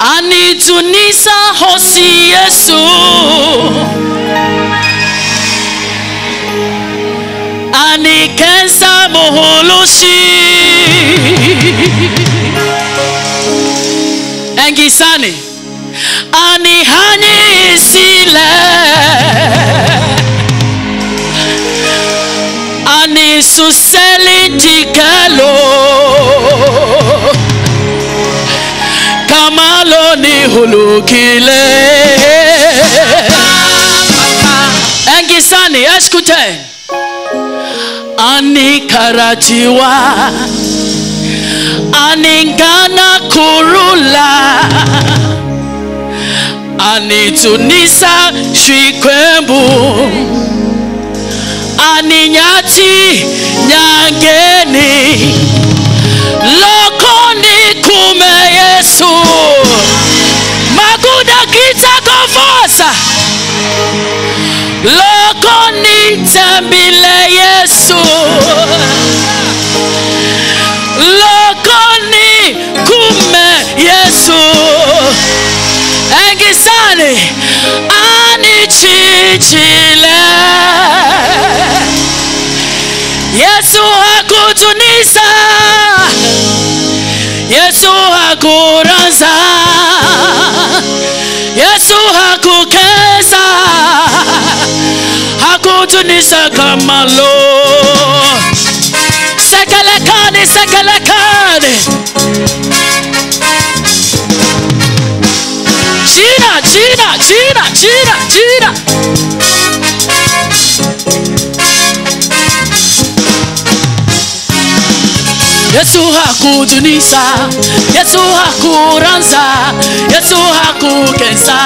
Anitunisa hosi Yesu. Anikeza muhulushi Engisani? Anihanyisile. Anisuseli tikalo ukhulukile engisani esikuthe anikaratiwa aningana kurula. Anitunisa shikwembu ani aninyati nyange Tembile Yesu. Lokoni kume Yesu. Engisani anichichile. Yesu hakutunisa Yesu hakuranza tunisa kama lo sekelekani sekelekani Gira gira gira gira gira Yesu hakudunisa, Yesu hakuranza, Yesu hakukensa,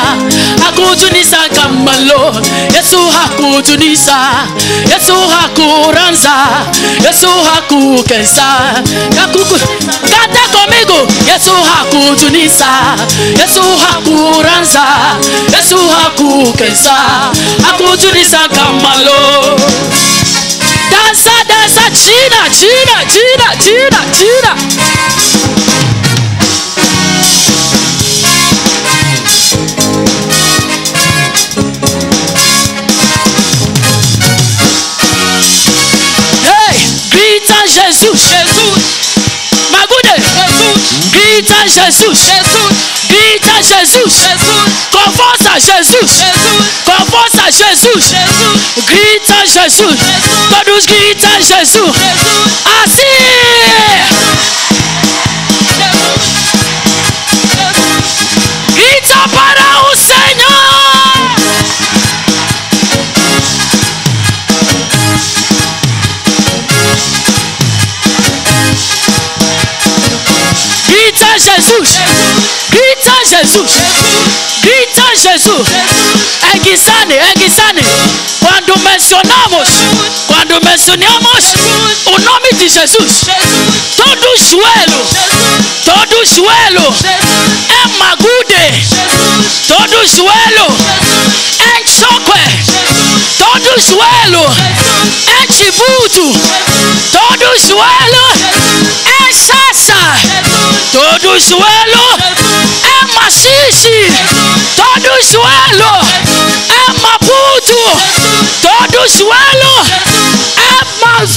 hakudunisa kamalo. Yesu hakudunisa, Yesu hakuranza, Yesu hakukensa, kakuku kata comigo. Yesu hakudunisa, Yesu hakuranza, Yesu hakukensa, hakudunisa kama lo. Tira, tira, tira, tira, tira. Hey, grita Jesus, Jesus. Magude, Jesus. Grita Jesus, Jesus. Grita Jesus, Jesus. Conforta Jesus, Jesus. Conforta Jesus, Jesus. Gritam Jesus. Assim. Grita para o Senhor. Grita Jesus, grita Jesus, grita Jesus. Enguisane, enguisane. Quando mencionamos, quando mencionamos Jesus, todo joelho, todo joelho é magude, todo joelho é choque, todo joelho é tributo, todo joelho é sassa, todo joelho é machixe, todo joelho é maputo, todo joelho é Mas-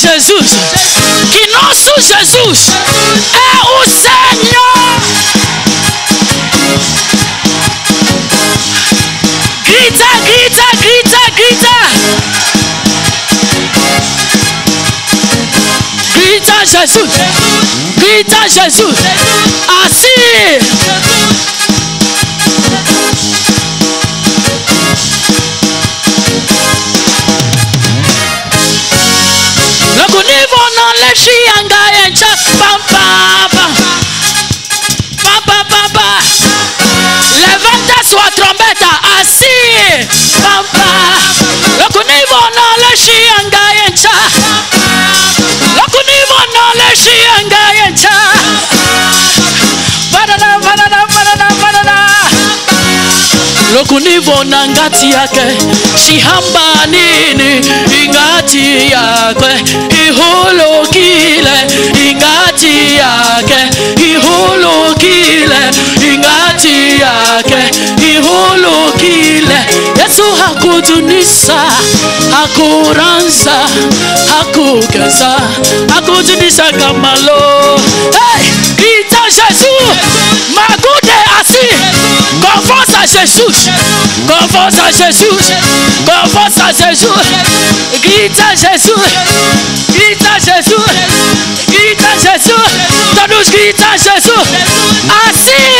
Jesus, que nosso Jesus é o Senhor. Grita, grita, grita, grita. Grita Jesus, grita Jesus, assim. leshia ngaye nja bambaba bambabamba levanta soit lokunivo na ngati yake shihamba nini ingati yake ihulukile ingati yake ihulukile ingati yake ihulukile. Yesu hakujunisa hakuranza hakukesa hakujunisa kamalo hey, ita jesu à Jesus, à Jesus, confiance à Jesus, grite à Jesus, grite à Jesus, grite à Jesus, donne-nous grite à Jesus, assis.